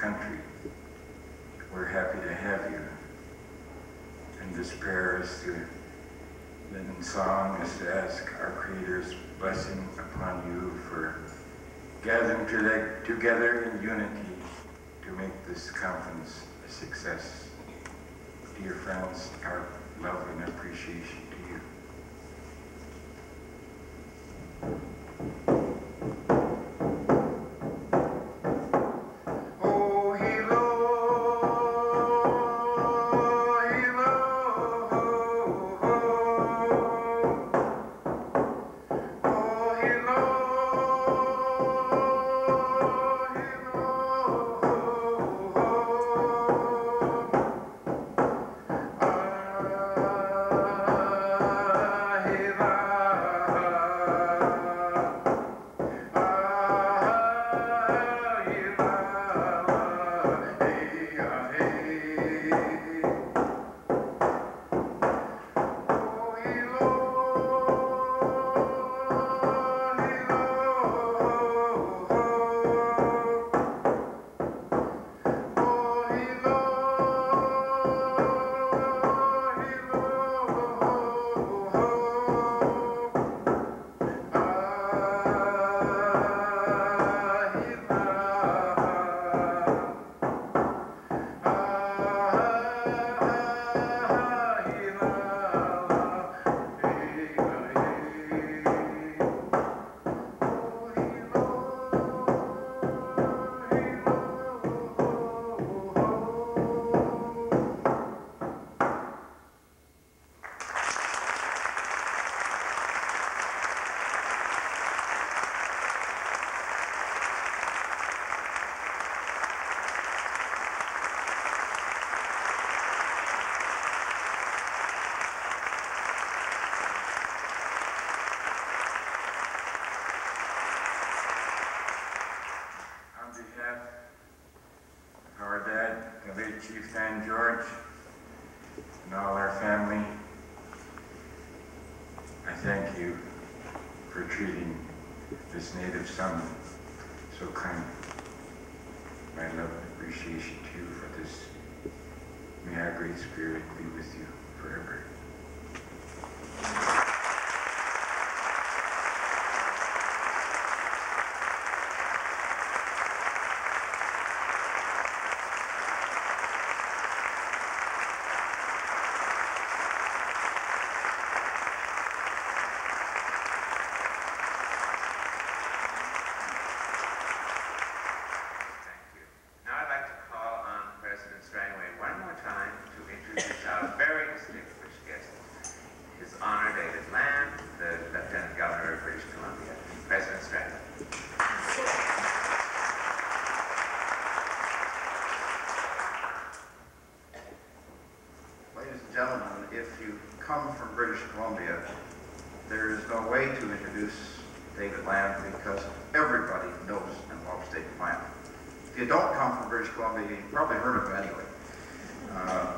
country. We're happy to have you. And this prayer is to, in song, is to ask our Creator's blessing upon you for gathering together in unity to make this conference a success. Dear friends, our love and appreciation to you. you for treating this native son so kindly. My love and appreciation to you for this. May our great spirit be with you forever. British Columbia, there is no way to introduce David Lam because everybody knows and loves David Lam. If you don't come from British Columbia, you've probably heard of him anyway. Uh,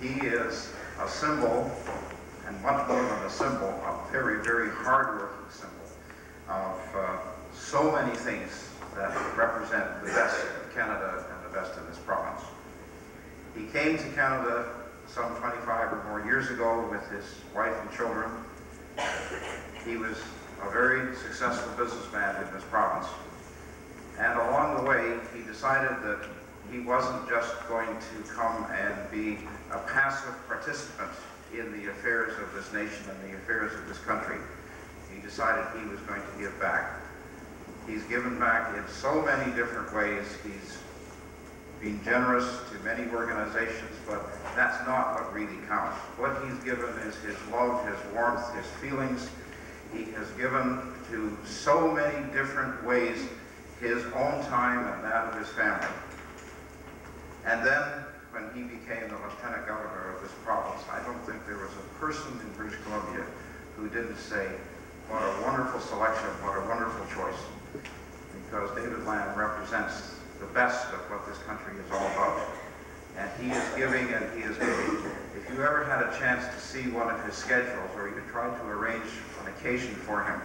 he is a symbol, and much more than a symbol, a very, very hard-working symbol of uh, so many things that represent the best of Canada and the best of this province. He came to Canada some 25 or more years ago with his wife and children. He was a very successful businessman in this province. And along the way, he decided that he wasn't just going to come and be a passive participant in the affairs of this nation and the affairs of this country. He decided he was going to give back. He's given back in so many different ways. He's being generous to many organizations, but that's not what really counts. What he's given is his love, his warmth, his feelings. He has given to so many different ways his own time and that of his family. And then when he became the lieutenant governor of this province, I don't think there was a person in British Columbia who didn't say, what a wonderful selection, what a wonderful choice, because David Lam represents the best of what this country is all about. And he is giving and he is giving. If you ever had a chance to see one of his schedules or you tried to arrange an occasion for him,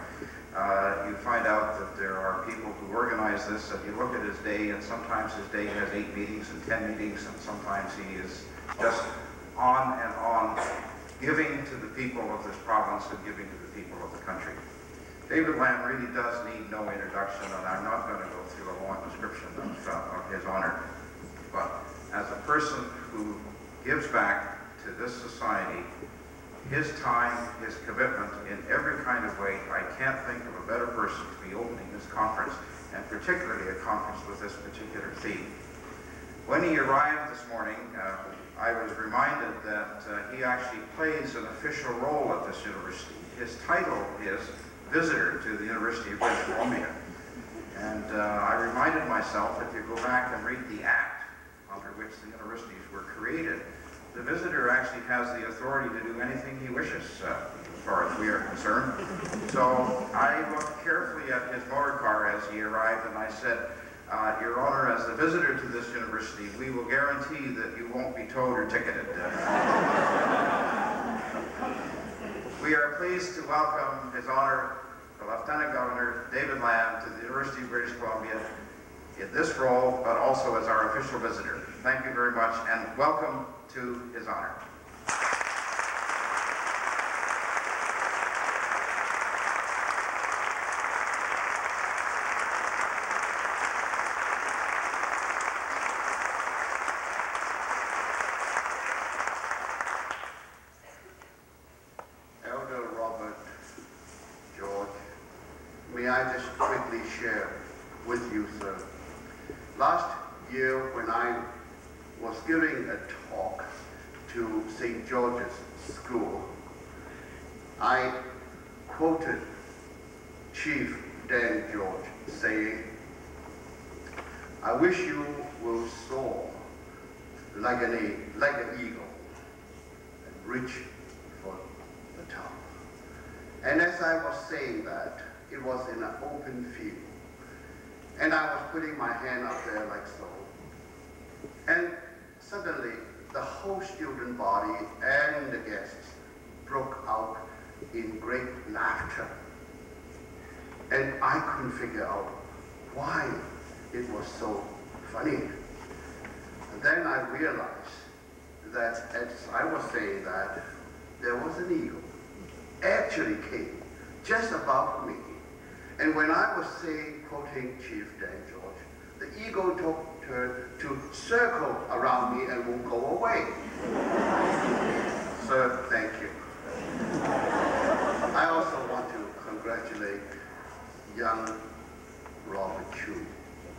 uh, you find out that there are people who organize this If you look at his day and sometimes his day has eight meetings and ten meetings and sometimes he is just on and on giving to the people of this province and giving to the people of the country. David Lam really does need no introduction, and I'm not going to go through a long description of, uh, of his honor. But as a person who gives back to this society his time, his commitment in every kind of way. I can't think of a better person to be opening this conference, and particularly a conference with this particular theme. When he arrived this morning, uh, I was reminded that uh, he actually plays an official role at this university. His title is Visitor to the University of British Columbia. And uh, I reminded myself, if you go back and read the act under which the universities were created, the visitor actually has the authority to do anything he wishes, uh, as far as we are concerned. So I looked carefully at his motor car as he arrived, and I said, uh, Your Honor, as the visitor to this university, we will guarantee that you won't be towed or ticketed. we are pleased to welcome His Honor, Lieutenant Governor David Lam, to the University of British Columbia in this role, but also as our official visitor. Thank you very much, and welcome to his honor. Elder Robert George, may I just quickly share with you, sir. Last year when I was giving a talk to St. George's School, I quoted Chief Dan George saying, I wish you will soar like an, e- like an eagle and reach for the top. And as I was saying that, it was in an open field. And I was putting my hand up there like so. And suddenly, the whole student body and the guests broke out in great laughter. And I couldn't figure out why it was so funny. And then I realized that as I was saying that, there was an eagle actually came just above me. And when I was saying, quoting Chief Dan George, the eagle took turn to circle around me and won't go away. Sir, thank you. I also want to congratulate young Robert Chu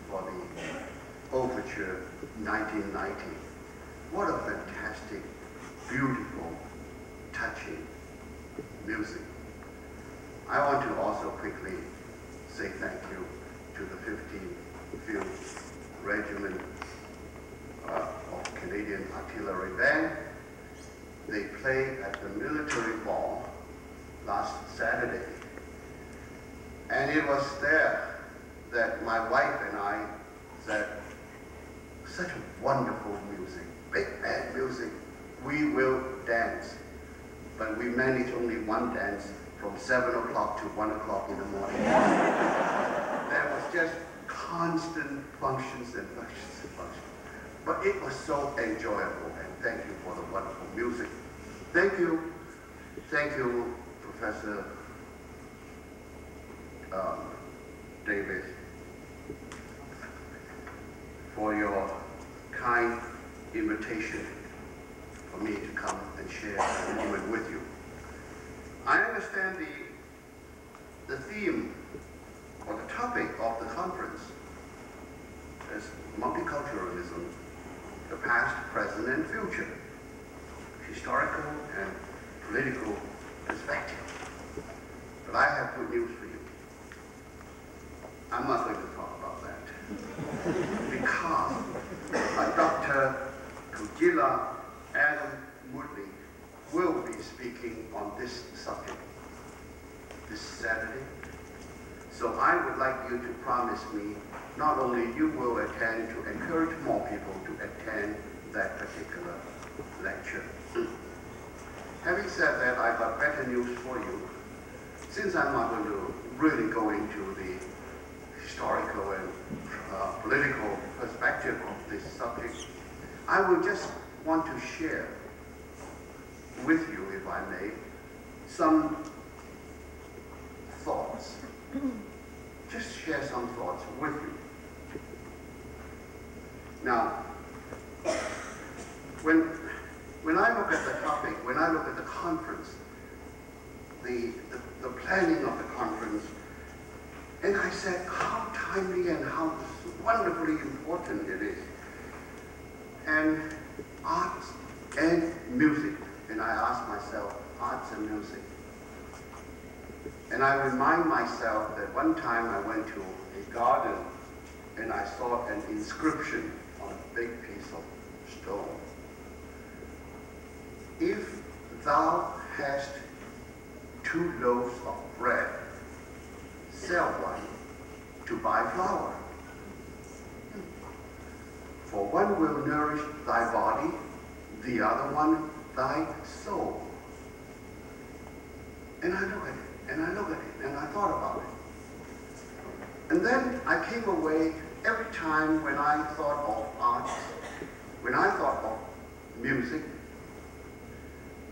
for the Overture 1990. What a fantastic, beautiful, touching music. I want to also quickly say thank you to the 15th Field Regiment uh, of Canadian Artillery Band. They play at the military ball last Saturday. And it was there that my wife and I said, such wonderful music, big band music, we will dance. But we managed only one dance from 7 o'clock to 1 o'clock in the morning. there was just constant functions and functions and functions. But it was so enjoyable, and thank you for the wonderful music. Thank you. Thank you, Professor um, David, for your kind invitation for me to come and share a moment with you. I understand the, the theme or the topic of the conference is multiculturalism, the past, present, and future, historical and political perspective. But I have good news for you. I'm not going to talk about that. because uh, Dr. Kogila Adam Moodley will be speaking on this subject this Saturday. So I would like you to promise me not only you will attend to encourage more people to attend that particular lecture. Having said that, I've got better news for you. Since I'm not going to really go into the historical and uh, political perspective of this subject, I will just want to share with you, if I may, some thoughts. Just share some thoughts with you. Now, when when I look at the topic, when I look at the conference, the, the, the planning of the conference, and I said how timely and how wonderfully important it is. And arts and music. And I ask myself, arts and music. And I remind myself that one time I went to a garden and I saw an inscription on a big piece of stone. If thou hast two loaves of bread, sell one to buy flour. For one will nourish thy body, the other one thy soul. And I look at it, and I look at it, and I thought about it. And then I came away every time when I thought of art, when I thought of music,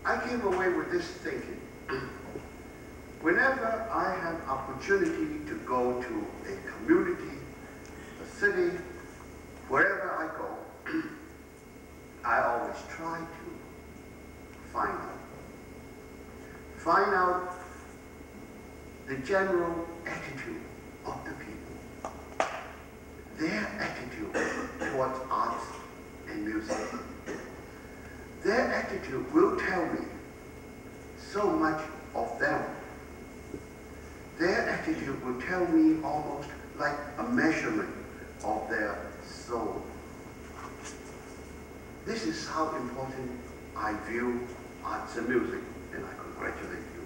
I came away with this thinking. Whenever I have opportunity to go to a community, a city, wherever I go, I always try to find out. Find out the general attitude of the people. Their attitude towards arts and music. Their attitude will tell me so much of them. Their attitude will tell me almost like a measurement of their soul. This is how important I view arts and music, and I congratulate you.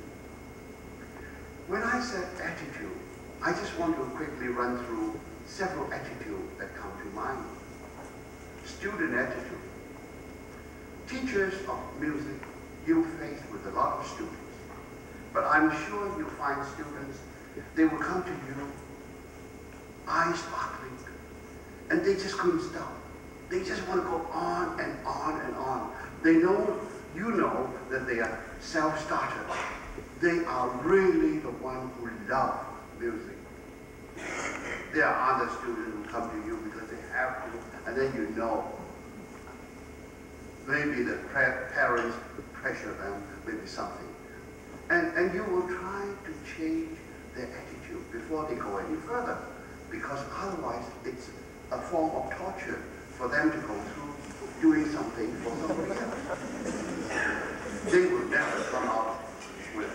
When I said attitude, I just want to quickly run through several attitudes that come to mind. Student attitude. Teachers of music, you face with a lot of students. But I'm sure you'll find students, they will come to you, eyes sparkling, and they just couldn't stop. They just want to go on and on and on. They know, you know, that they are self-starters. They are really the one who love music. There are other students who come to you because they have to, and then you know. Maybe the parents pressure them, maybe something. And, and you will try to change their attitude before they go any further, because otherwise it's a form of torture for them to go through doing something for somebody else. They will never come out with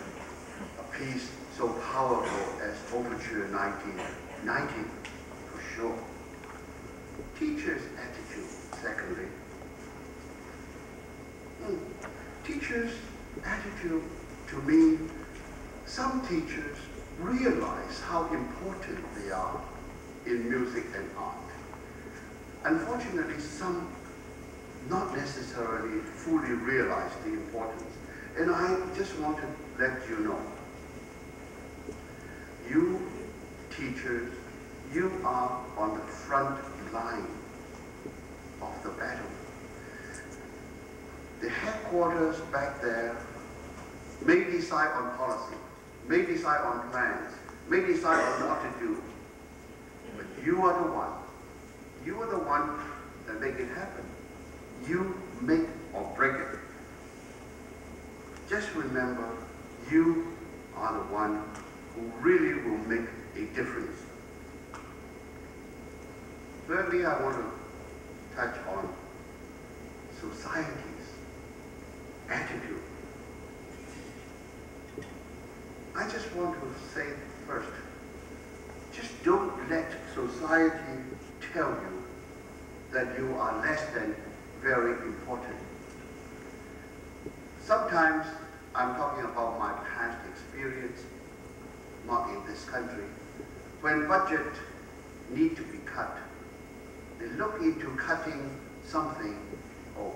a piece so powerful as Overture 1990, for sure. Teachers' attitude, secondly. Teachers' attitude to me, some teachers realize how important they are in music and art. Unfortunately, some not necessarily fully realize the importance. And I just want to let you know, you teachers, you are on the front line of the battle. The headquarters back there may decide on policy, may decide on plans, may decide on what to do. But you are the one. You are the one that make it happen. You make or break it. Just remember, you are the one who really will make a difference. Thirdly, I want to touch on society's attitude. I just want to say first, just don't let society tell you that you are less than very important. Sometimes I'm talking about my past experience, not in this country. When budget need to be cut, they look into cutting something, oh,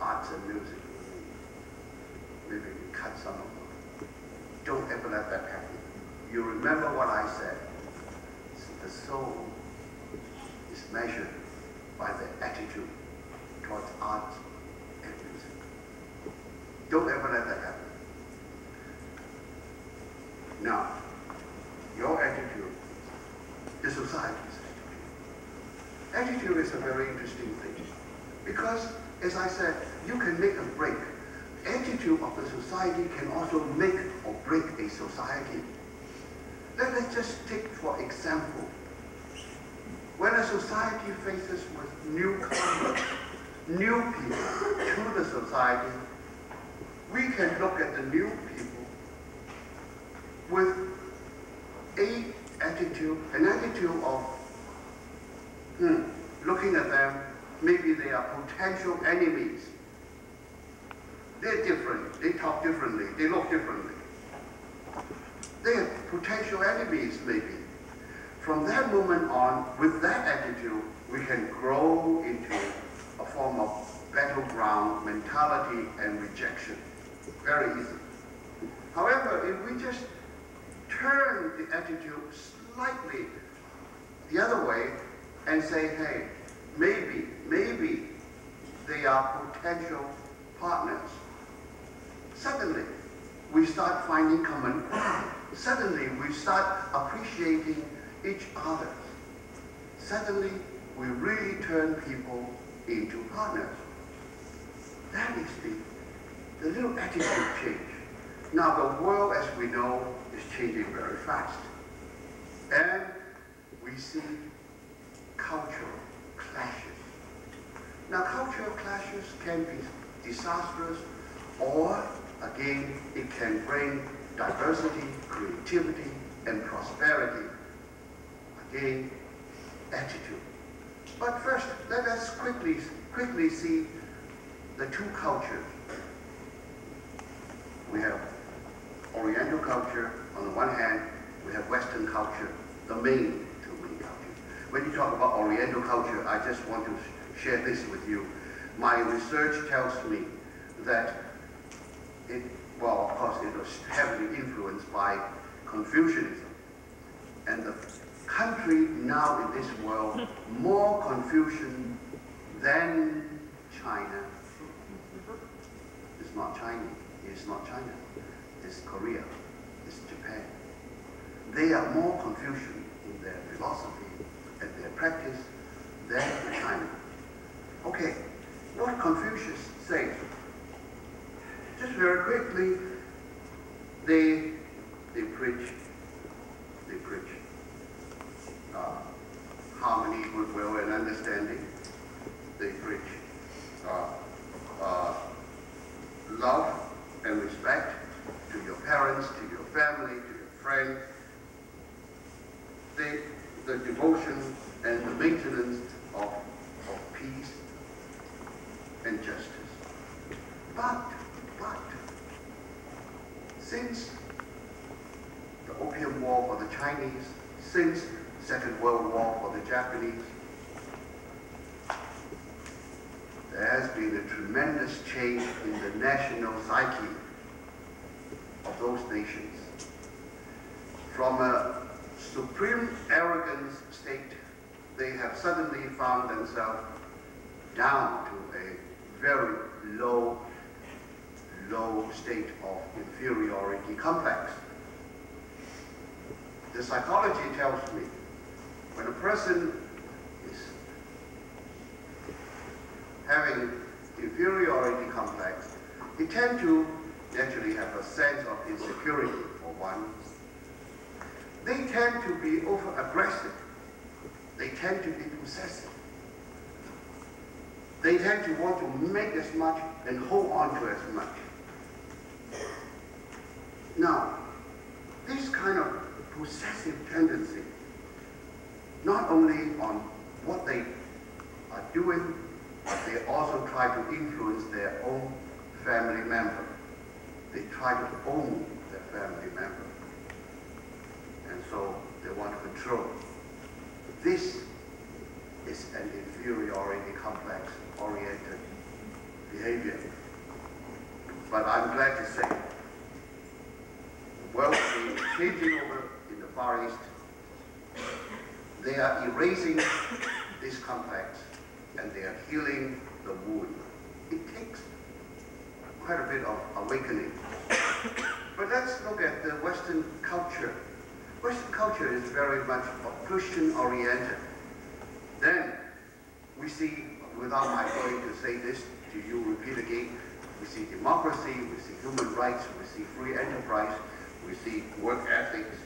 arts and music. Maybe we cut some of them. Don't ever let that happen. You remember what I said. The soul is measured by the attitude towards art and music. Don't ever let that happen. Now, your attitude, the society's attitude. Attitude is a very interesting thing because, as I said, you can make a break. Attitude of the society can also make or break a society. Let, us just take, for example, when a society faces with newcomers, new people to the we can look at the new people with a attitude, an attitude of hmm, looking at them, maybe they are potential enemies. They're different, they talk differently, they look differently. They are potential enemies, maybe. From that moment on, with that attitude, we can grow into a form of battleground mentality and rejection very easily. However, if we just turn the attitude slightly the other way and say, hey, maybe, maybe they are potential partners. Suddenly, we start finding common ground. Suddenly, we start appreciating each other. Suddenly, we really turn people into partners. That is the, the little attitude change. Now, the world, as we know, is changing very fast. And we see cultural clashes. Now, cultural clashes can be disastrous, or again, it can bring diversity, creativity, and prosperity. Again, attitude. But first, let us quickly, quickly see the two cultures. We have Oriental culture on the one hand, we have Western culture, the main two main cultures. When you talk about Oriental culture, I just want to share this with you. My research tells me that it, well, of course, it was heavily influenced by Confucianism. And the country now in this world more Confucian than China. It's not China. It's not China. It's Korea. It's Japan. They are more Confucian in their philosophy and their practice than China. Okay, what Confucius says? Just very quickly, they they preach they preach uh, harmony, goodwill, and understanding. They preach uh, uh, love and respect to your parents, to your family, to your friends. They, the devotion and the maintenance of, of peace and justice. But, but, since the Opium War for the Chinese, since Second World War for the Japanese, there has been a tremendous change in the national psyche of those nations. From a supreme arrogance state, they have suddenly found themselves down to a very low, low state of inferiority complex. The psychology tells me when a person is having inferiority complex, he tend to naturally have a sense of insecurity for one. They tend to be over-aggressive. They tend to be possessive. They tend to want to make as much and hold on to as much. Now, this kind of possessive tendency, not only on what they are doing, but they also try to influence their own family member. They try to own their family member. And so they want to control. This is an inferiority complex oriented behavior. But I'm glad to say the world is changing over in the Far East. They are erasing this complex and they are healing the wound. It takes quite a bit of awakening. But let's look at the Western culture. Western culture is very much Christian oriented. Then we see, without my going to say this to you, repeat again, we see democracy, we see human rights, we see free enterprise, we see work ethics.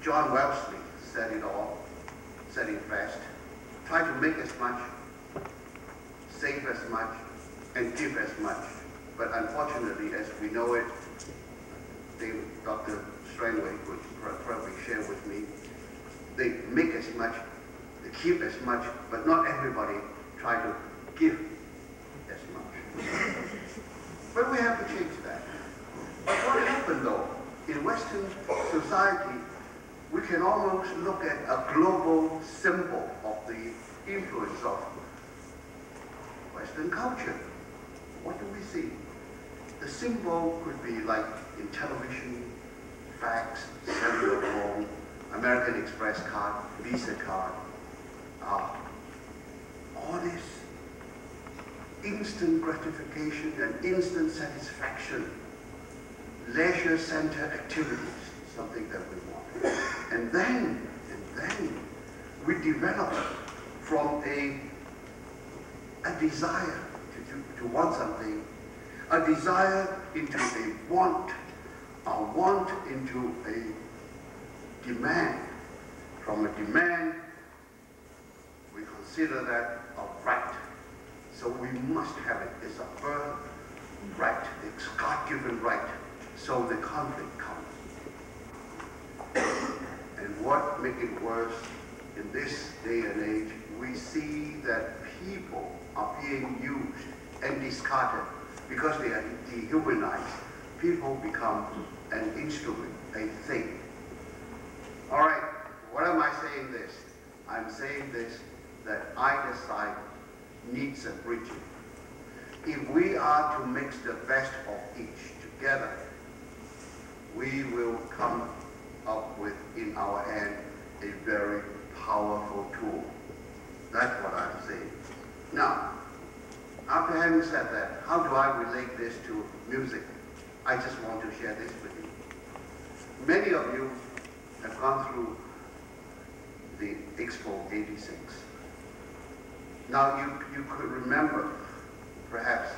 John Wesley said it all, it best. Try to make as much, save as much, and give as much. But unfortunately, as we know it, David, Dr. Strangway would probably share with me, they make as much, they keep as much, but not everybody try to give as much. But we have to change that. But what happened though? In Western society, we can almost look at a global symbol of the influence of Western culture. What do we see? The symbol could be like in television, fax, cellular phone, American Express card, Visa card, uh, all this instant gratification and instant satisfaction, leisure center activities, something that we want. And then, and then, we develop from a, a desire to, to want something, a desire into a want, a want into a demand. From a demand, we consider that a right. So we must have it. It's a birth right. It's God-given right. So the conflict comes. And what makes it worse, in this day and age, we see that people are being used and discarded because they are dehumanized. People become an instrument, a thing. All right, what am I saying this? I'm saying this, that either side needs a bridging. If we are to mix the best of each together, we will come up with in our hand a very powerful tool. That's what I'm saying. Now, after having said that, how do I relate this to music? I just want to share this with you. Many of you have gone through the Expo 86. Now, you, you could remember, perhaps,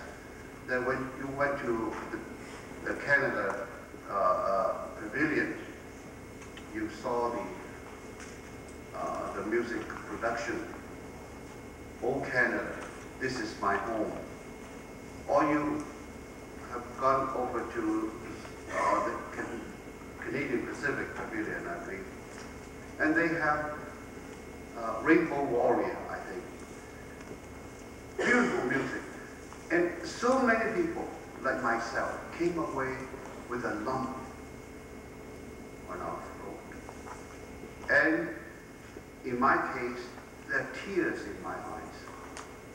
that when you went to the, the Canada uh, uh, Pavilion, you saw the, uh, the music production. Oh Canada, this is my home. Or you have gone over to uh, the Can Canadian Pacific Pavilion, I believe, and they have uh, Rainbow Warrior, I think. Beautiful music. And so many people, like myself, came away with a lump on our throat. And in my case, there are tears in my eyes.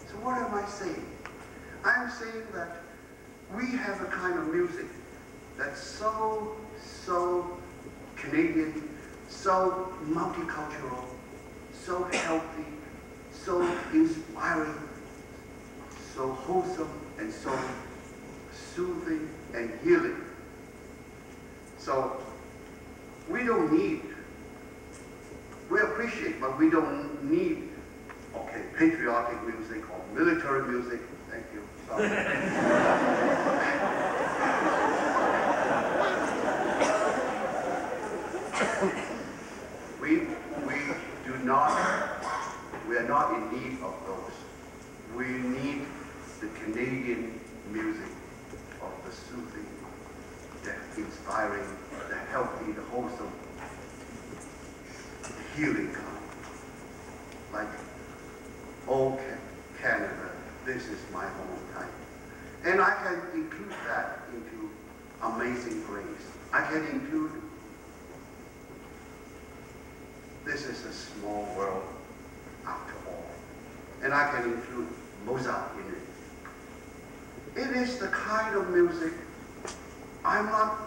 So what am I saying? I'm saying that we have a kind of music that's so, so Canadian, so multicultural, so healthy, so inspiring, so wholesome, and so soothing and healing. So we don't need, we appreciate, but we don't need, okay, patriotic music or military music. Thank you. We, we do not, we are not in need of those. We need the Canadian music of the soothing, the inspiring, the healthy, the wholesome, healing kind. Like, oh Canada, this is my home type. And I can include that into Amazing Grace. I can include this is a small world after all. And I can include Mozart in it. It is the kind of music, I'm not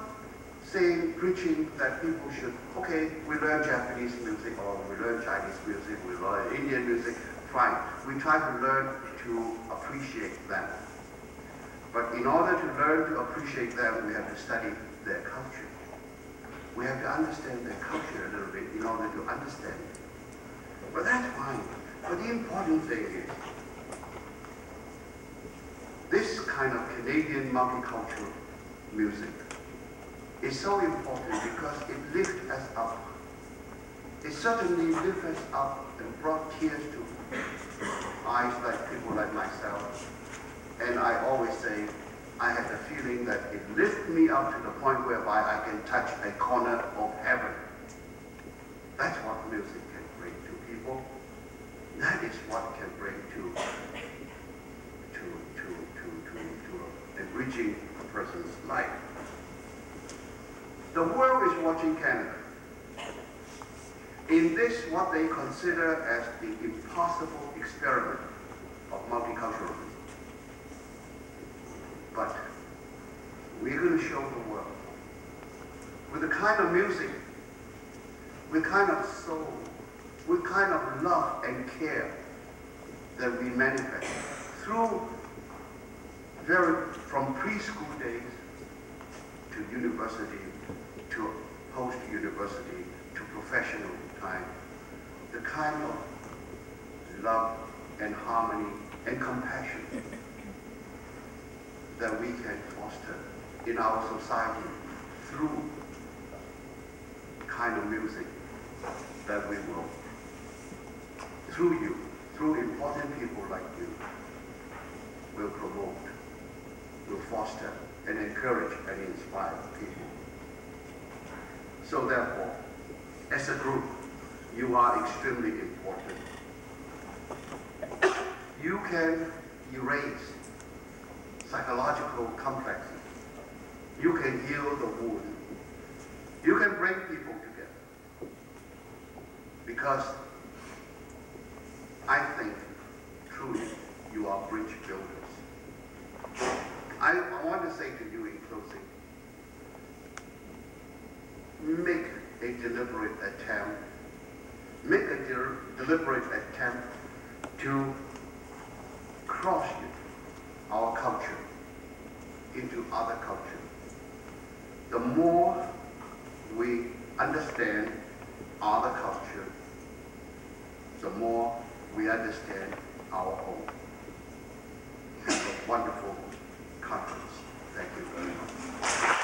saying, preaching that people should, okay, we learn Japanese music or we learn Chinese music, we learn Indian music, fine. We try to learn to appreciate them. But in order to learn to appreciate them, we have to study their culture. We have to understand their culture a little bit in order to understand it. But that's fine. But the important thing is, this kind of Canadian multicultural music is so important because it lifts us up. It certainly lifts us up and brought tears to eyes like people like myself. And I always say, I have the feeling that it lifts me up to the point whereby I can touch a corner of heaven. That's what music can bring to people. That is what can bring to to to to to, to enriching a person's life. The world is watching Canada. In this, what they consider as the impossible experiment of multiculturalism. But we're going to show the world with the kind of music, with kind of soul, with kind of love and care that we manifest through very from preschool days to university to post-university to professional time, the kind of love and harmony and compassion that we can foster in our society through kind of music that we will, through you, through important people like you, will promote, will foster and encourage and inspire. So therefore, as a group, you are extremely important. You can erase psychological complexes. You can heal the wound. You can bring people together. Because I think, truly, you are bridge builders. I, I want to say to you in closing, make a deliberate attempt, make a de- deliberate attempt to cross our culture into other cultures. The more we understand other culture, the more we understand our own. Have a wonderful conference. Thank you very much.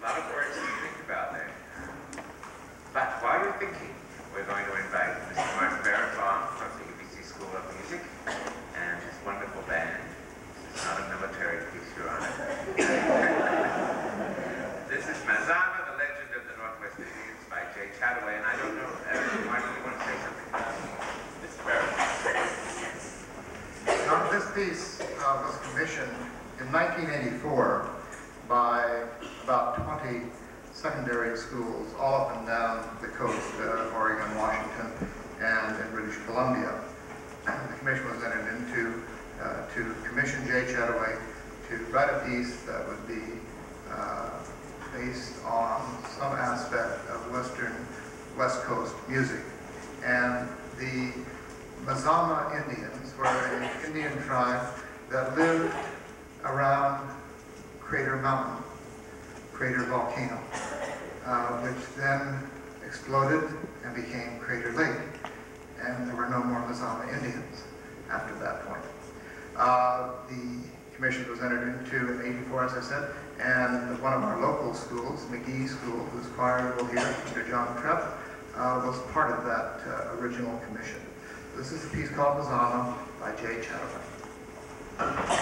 A lot of words to think about there. But while you're thinking, we're going to invite Mr. Mark Berinbaum from the UBC School of Music and his wonderful band. This is not a military piece, Your Honor. this is Mazama, the Legend of the Northwest Indians by Jay Chattaway. And I don't know, uh, Mark, do you want to say something about Mr. Berinbaum? Now, this piece uh, was commissioned in 1984 by about 20 secondary schools all up and down the coast, uh, Oregon, Washington, and in British Columbia. The commission was entered into uh, to commission Jay Chattaway to write a piece that would be uh, based on some aspect of Western, West Coast music. And the Mazama Indians were an Indian tribe that lived around Crater Mountain, Crater Volcano, uh, which then exploded and became Crater Lake. Mazama Indians after that point. Uh, the commission was entered into in 84, as I said, and one of our local schools, Magee School, whose choir will hear under John Trepp, uh, was part of that uh, original commission. This is a piece called Mazama by Jay Chattaway.